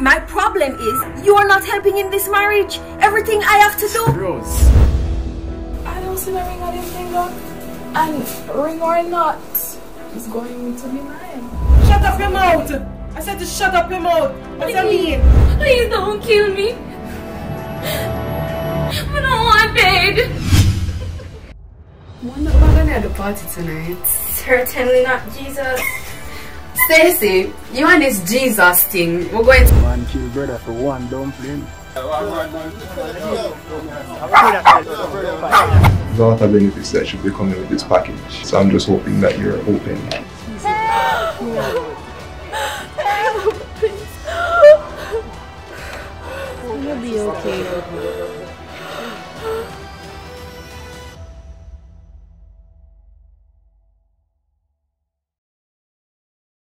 My problem is you are not helping in this marriage. Everything I have to do. Rose. I don't see the ring on his finger. And ring or not, it's going to be mine. Shut up your mouth! I said to shut up your mouth. What do you mean? Please don't kill me. I don't want bed. Wonder what we're gonna at the party tonight. Certainly not Jesus. Stacy, you and this Jesus thing. We're going to One kill brother for one dumpling. There's a lot of benefits that should be coming with this package. So I'm just hoping that you're open. You'll be okay.